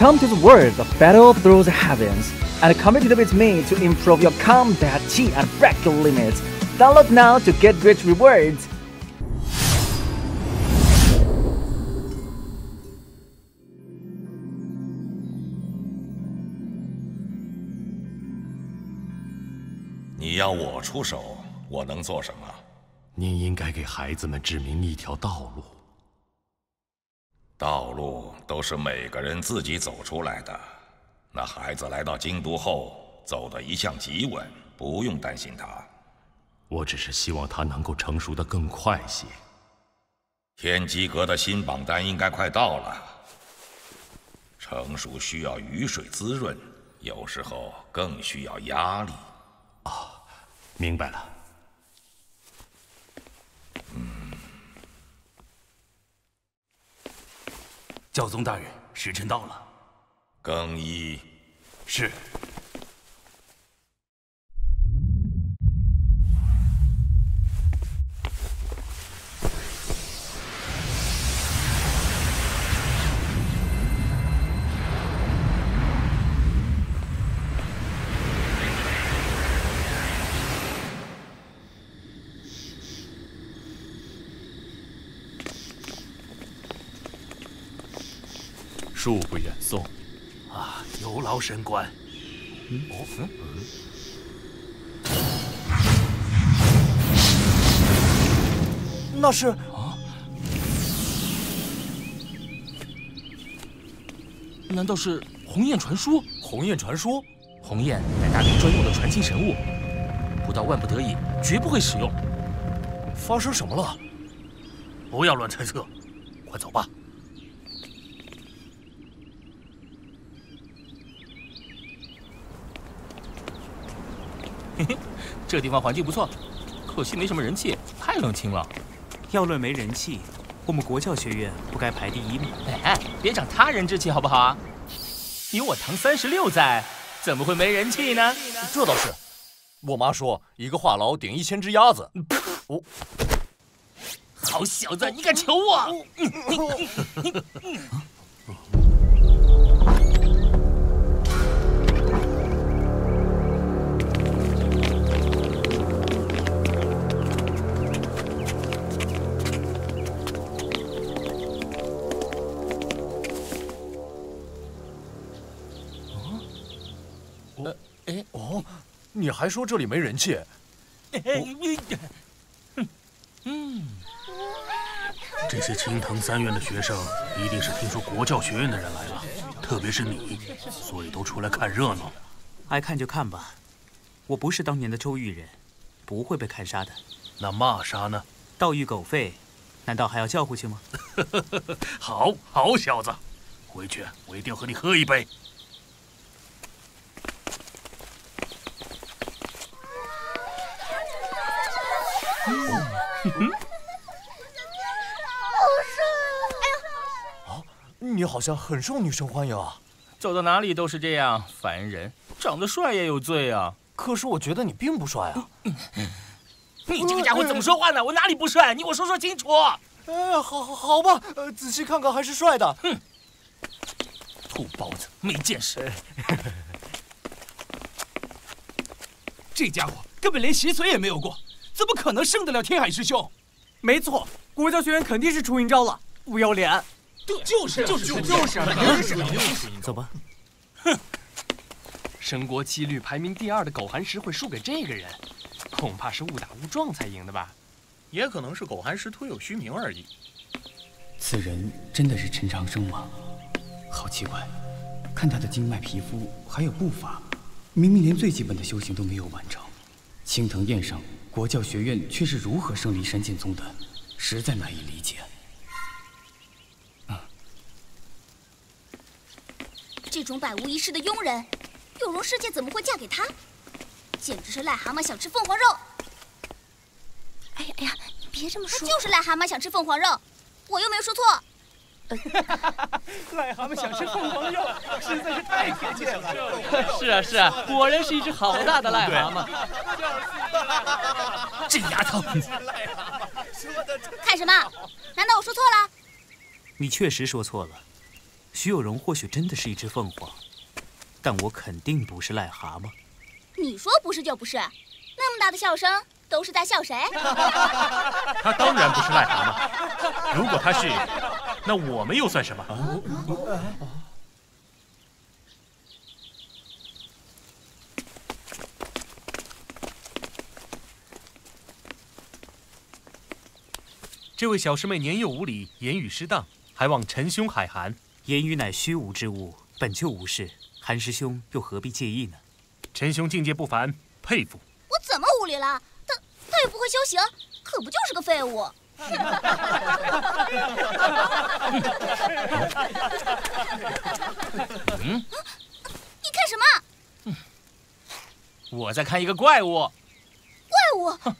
Welcome to the world of Battle Through the Heavens, and compete with me to improve your combat chi and break your limits. Download now to get great rewards. 你要我出手，我能做什么？您应该给孩子们指明一条道路。 道路都是每个人自己走出来的。那孩子来到京都后，走的一向极稳，不用担心他。我只是希望他能够成熟的更快些。天机阁的新榜单应该快到了。成熟需要雨水滋润，有时候更需要压力。哦，明白了。教宗大人，时辰到了。更衣。是。恕不远送。啊，有劳神官。哦，嗯嗯。那是啊？难道是鸿雁传书？鸿雁传书？鸿雁乃大明专用的传情神物，不到万不得已，绝不会使用。发生什么了？不要乱猜测，快走吧。这地方环境不错，可惜没什么人气，太冷清了。要论没人气，我们国教学院不该排第一吗？哎，别长他人志气好不好啊？有我唐三十六在，怎么会没人气呢？这倒是，我妈说一个话痨顶一千只鸭子。哦，好小子，你敢求我？你还说这里没人气？嗯，这些青藤三院的学生一定是听说国教学院的人来了，特别是你，所以都出来看热闹。爱看就看吧，我不是当年的周玉人，不会被看杀的。那骂杀呢？盗玉狗吠，难道还要叫回去吗？好好小子，回去我一定要和你喝一杯。好帅！哎呀，啊，你好像很受女生欢迎啊。走到哪里都是这样，烦人。长得帅也有罪啊。可是我觉得你并不帅啊。你这个家伙怎么说话呢？我哪里不帅？你给我说说清楚。哎，好，好吧，呃，仔细看看还是帅的。哼，土包子，没见识。这家伙根本连习嘴也没有过。怎么可能胜得了天海师兄？没错，国教学院肯定是出阴招了，不要脸！对，就是就是就是就是走吧。哼，升国七律排名第二的狗寒石会输给这个人，恐怕是误打误撞才赢的吧？也可能是狗寒石徒有虚名而已。此人真的是陈长生吗？好奇怪，看他的经脉、皮肤还有步伐，明明连最基本的修行都没有完成。青藤宴上。国教学院却是如何胜离山剑宗的，实在难以理解。这种百无一失的庸人，有容师姐怎么会嫁给他？简直是癞蛤蟆想吃凤凰肉！哎呀哎呀，你别这么说。就是癞蛤蟆想吃凤凰肉，我又没有说错。癞蛤蟆想吃凤凰肉，实在是太贴切了。是啊是啊，果然是一只好大的癞蛤蟆。这丫头，看什么？难道我说错了？你确实说错了。徐有容或许真的是一只凤凰，但我肯定不是癞蛤蟆。你说不是就不是，那么大的笑声都是在笑谁？他当然不是癞蛤蟆。如果他是，那我们又算什么？这位小师妹年幼无礼，言语失当，还望陈兄海涵。言语乃虚无之物，本就无事，韩师兄又何必介意呢？陈兄境界不凡，佩服。我怎么无礼了？他他又不会修行，可不就是个废物？嗯，你看什么？我在看一个怪物。怪物？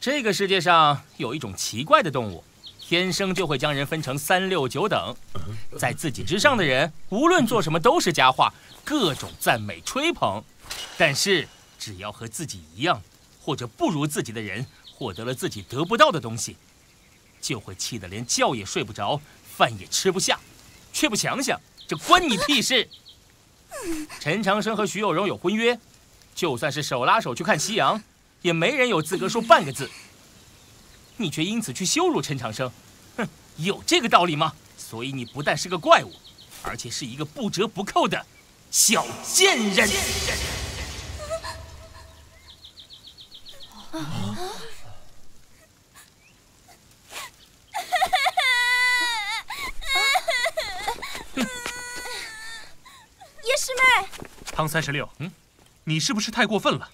这个世界上有一种奇怪的动物，天生就会将人分成三六九等，在自己之上的人，无论做什么都是佳话，各种赞美吹捧；但是只要和自己一样或者不如自己的人获得了自己得不到的东西，就会气得连觉也睡不着，饭也吃不下，却不想想这关你屁事！陈长生和徐有容有婚约，就算是手拉手去看夕阳。也没人有资格说半个字，你却因此去羞辱陈长生，哼，有这个道理吗？所以你不但是个怪物，而且是一个不折不扣的小贱人。叶 师妹，汤三十六，嗯，你是不是太过分了？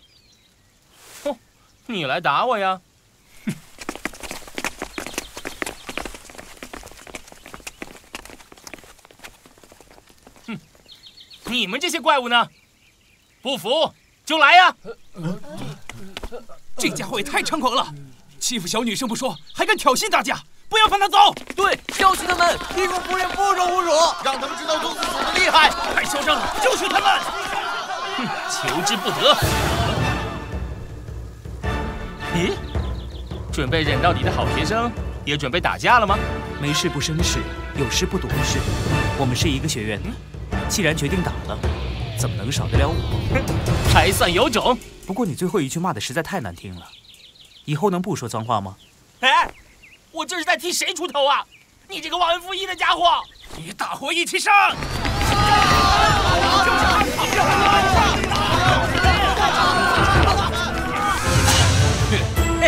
哼你来打我呀！哼，你们这些怪物呢？不服就来呀！这家伙也太猖狂了，欺负小女生不说，还敢挑衅大家！不要放他走！对，教训他们，地府夫人不容侮辱，让他们知道公子死的厉害！太嚣张了，教训他们！哼，求之不得。咦，准备忍到底的好学生也准备打架了吗？没事不生事，有事不躲事。我们是一个学院，既然决定打了，怎么能少得了我？还算有种。不过你最后一句骂的实在太难听了，以后能不说脏话吗？哎，我这是在替谁出头啊？你这个忘恩负义的家伙！你大伙一起上！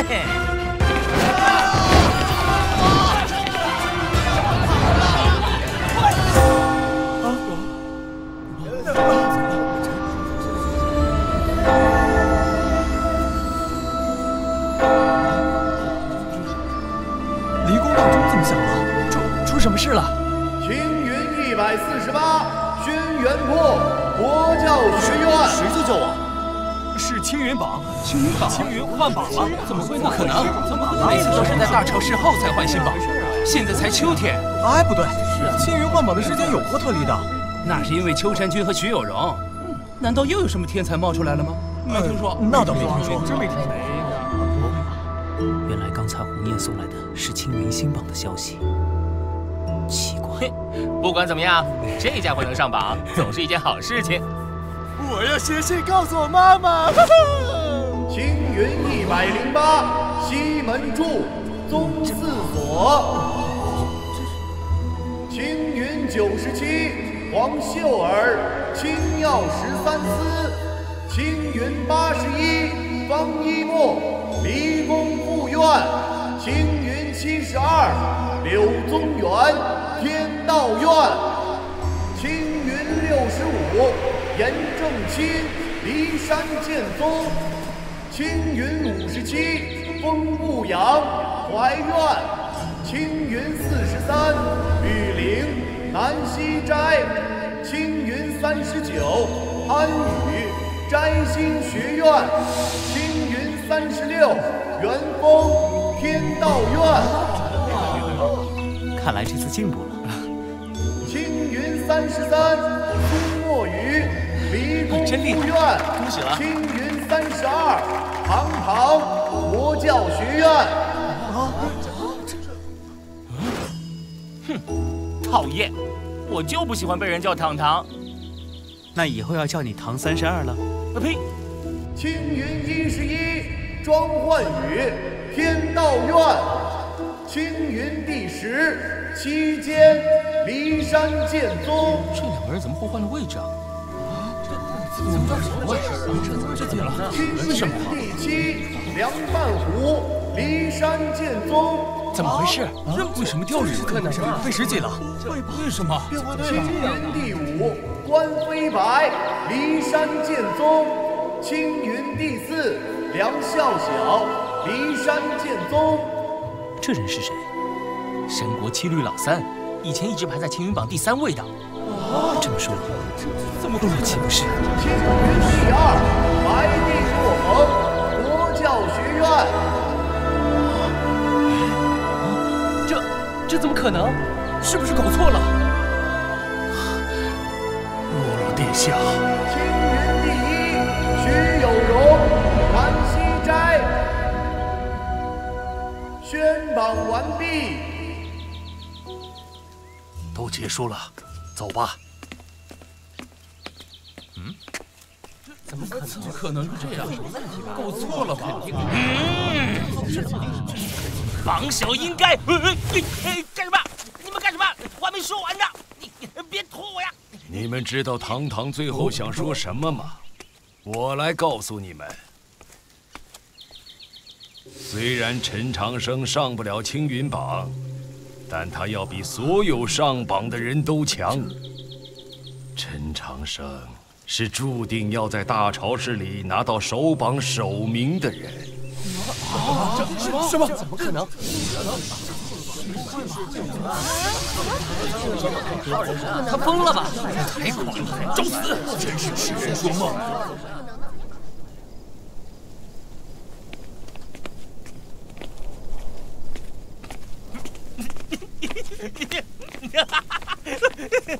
离青云榜，青云换榜了？怎么会？不可能！每次都是在大潮事后才换新榜，现在才秋天。哎，不对，青云换榜的时间有过特例的。那是因为秋山君和徐有容。难道又有什么天才冒出来了吗？没听说。那倒没听说，真没听说。原来刚才胡念送来的是青云新榜的消息。奇怪。不管怎么样，这家伙能上榜，总是一件好事情。我要写信告诉我妈妈。云一百零八，西门柱宗四所。青云九十七，黄秀儿青药十三司。青云八十一，方一墨离宫副院。青云七十二，柳宗元天道院。青云六十五。严正清，骊山剑宗；青云五十七，风不扬，怀院；青云四十三，雨林南溪斋；青云三十九，安宇摘星学院；青云三十六，元丰天道院。看来这次进步了。青云三十三，苏墨雨。离宫书院，恭喜了！三十二，堂堂魔教学院。哼，讨厌！我就不喜欢被人叫堂堂。那以后要叫你唐三十二了。啊呸！青云一十一，庄焕宇，天道院。青云第十，七间，骊山剑宗。这两个人怎么互换了位置啊？啊，这怎么回事啊？这怎么了？青云第七，梁半虎，骊山剑宗。怎么回事？为什么掉水了？被谁挤了？为什么？青云第五，关飞白，骊山剑宗。青云第四，梁笑晓，骊山剑宗。这人是谁？神国七律老三，以前一直排在青云榜第三位的。哦，这么说，这么若岂不是？青云第二，白帝若鹏，国教学院。这这怎么可能？是不是搞错了？若老殿下，青云第一，徐有容，南溪斋。宣榜完毕。都结束了，走吧。嗯，怎么可能？怎么可能是这样？搞错了吧？嗯，榜首应该……哎，干什么？你们干什么？话没说完呢！你别拖我呀！你们知道堂堂最后想说什么吗？我来告诉你们。虽然陈长生上不了青云榜，但他要比所有上榜的人都强。陈长生是注定要在大朝市里拿到首榜首名的人。什么？什么？怎么？可能？他疯了吧？太狂了！找死！真是痴人说梦。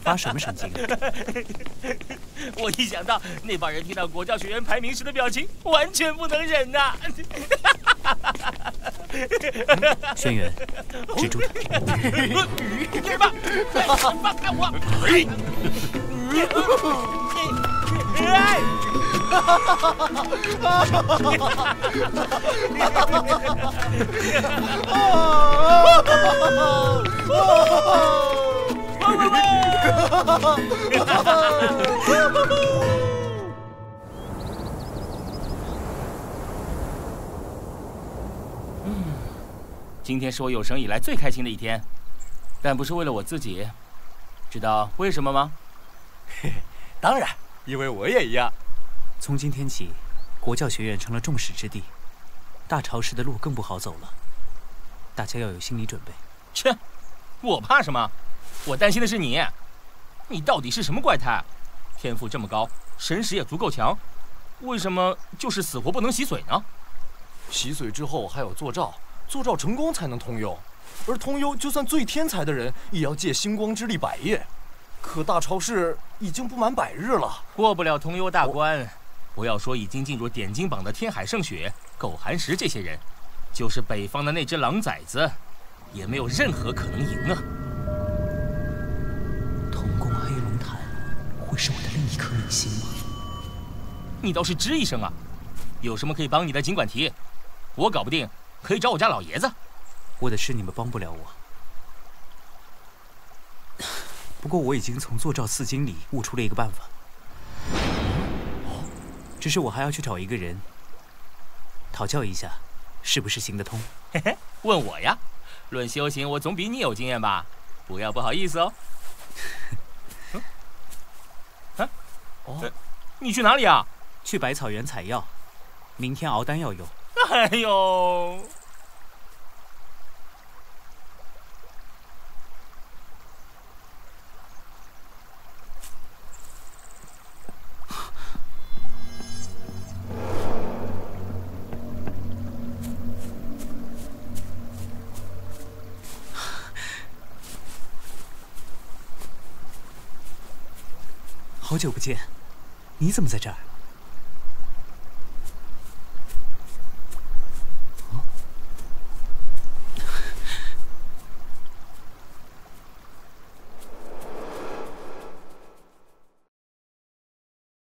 发什么神经？我一想到那帮人听到国教学院排名时的表情，完全不能忍呐！轩辕，止住他！干什么？放开我！哎！嗯，今天是我有生以来最开心的一天，但不是为了我自己。知道为什么吗？嘿嘿，当然，因为我也一样。从今天起，国教学院成了众矢之的，大朝市的路更不好走了。大家要有心理准备。切，我怕什么？我担心的是你。你到底是什么怪胎？天赋这么高，神识也足够强，为什么就是死活不能洗髓呢？洗髓之后还有做照，做照成功才能通幽，而通幽就算最天才的人也要借星光之力百夜。可大超市已经不满百日了，过不了通幽大关。不要说已经进入点金榜的天海圣雪、苟寒石这些人，就是北方的那只狼崽子，也没有任何可能赢啊！是我的另一颗明星吗？你倒是吱一声啊！有什么可以帮你的尽管提，我搞不定可以找我家老爷子。我的事你们帮不了我。不过我已经从做照四经里悟出了一个办法。只是我还要去找一个人讨教一下，是不是行得通？嘿嘿，问我呀？论修行，我总比你有经验吧？不要不好意思哦。啊？哦，你去哪里啊？去百草园采药，明天熬丹药用。哎呦！好久不见，你怎么在这儿？